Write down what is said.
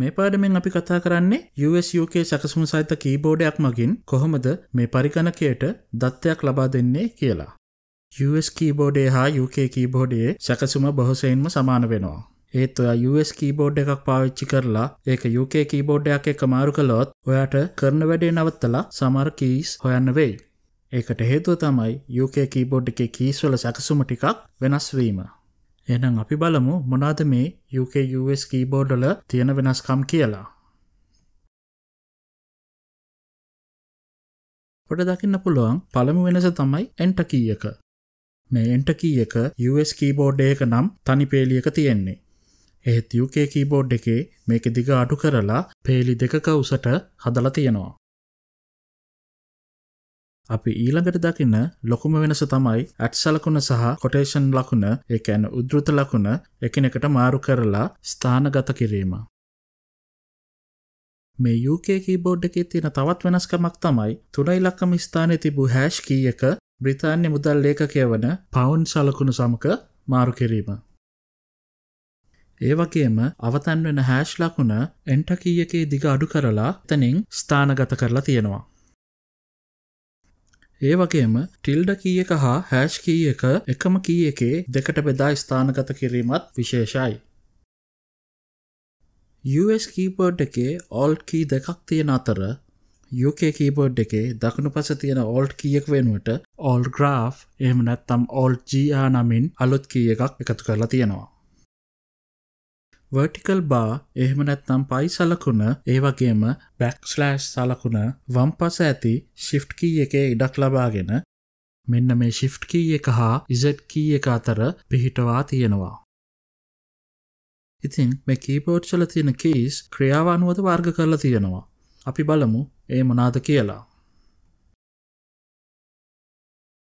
මේ පාඩමෙන් අපි කතා කරන්නේ USUK සැකසුම සහිත කීබෝඩයක් මගින් කොහොමද මේ පරිගණකයට දත්තයක් ලබා දෙන්නේ කියලා. US කීබෝඩේ හා UK කීබෝඩයේ සැකසුම බොහොසයින්ම සමාන වෙනවා. ඒත් ඔයා US කීබෝඩ් එකක් පාවිච්චි කරලා ඒක UK කීබෝඩ්ඩයක් එක මාරු කළොත් ඔයාට කරන වැඩේ නවත්තලා සමර කීස් හොයන්න වෙයි. ඒකට හේතුව තමයි UK කීබෝඩ් එකේ කීස් වල සැකසුම ටිකක් වෙනස් වීම. එහෙනම් අපි බලමු මොනවද මේ UK US කීබෝඩ් වල තියෙන වෙනස්කම් කියලා. ඔට දකින්න පුළුවන් පළමු වෙනස තමයි එන්ට කී එක. මේ එන්ට කී එක US කීබෝඩ් එක නම් තනි පේලියක තියෙන්නේ. එහෙත් UK කීබෝඩ් එකේ මේක දිග අඩු කරලා පේලි දෙකක උසට හදලා තියෙනවා. අපි ඊළඟට දකින්න ලොකුම වෙනස තමයි ඇට් සලකුණ සහ කොටේෂන් ලකුණ ඒ ඇන උද්ෘත ලකුණ එකනෙකට මාරු කරලා ස්ථානගත කිරීම. මේ UK කීබෝඩ් එකේ තියෙන තවත් වෙනස්කමක් තමයි තුනයි ලක්කම ස්ථානය තිබූ හැෂ් කී එක බ්‍රිතාන්‍ය මුදල් ලේඛකය වන පවුන් සලකුණු සමක මාරු කිරීම. ඒ වගේම අවතන් වෙන හැෂ් ලකුණ එන්ට කී එකේ දිග අඩු කරලා තනින් ස්ථානගත කරලා තියෙනවා. ඒ වගේම ටිල්ඩ කී එක හා හැෂ් කී එක එකම කී එකේ දෙකට බෙදා ස්ථානගත කිරීමත් විශේෂයි. US කීබෝඩ් එකේ ඕල්ට් කී දෙකක් තියෙන අතර UK කීබෝඩ් එකේ දකුණු පස තියෙන ඕල්ට් කියක වෙනුවට ඕල් ග්‍රාෆ් එහෙම නැත්තම් ඕල්ට් ජා නමින් අලුත් කී එකක් එකතු කරලා තියෙනවා. වර්ටිකල් බා එහෙම නැත්නම් පයි සලකුණ ඒ වගේම බැක්ස්ලෑෂ් සලකුණ වම් පස ඇති ශිෆ්ට් කී එකේ ඉඩක් ලබාගෙන මෙන්න මේ ශිෆ්ට් කී එක හා ඉසට් කී එක අතර පිහිටවා තියෙනවා. ඉතින් මේ කීපෝට් සල තියෙන කීස් ක්‍රියාවානුවද වර්ග කරලා තියෙනවා. අපි බලමු ඒ මොනාද කියලා.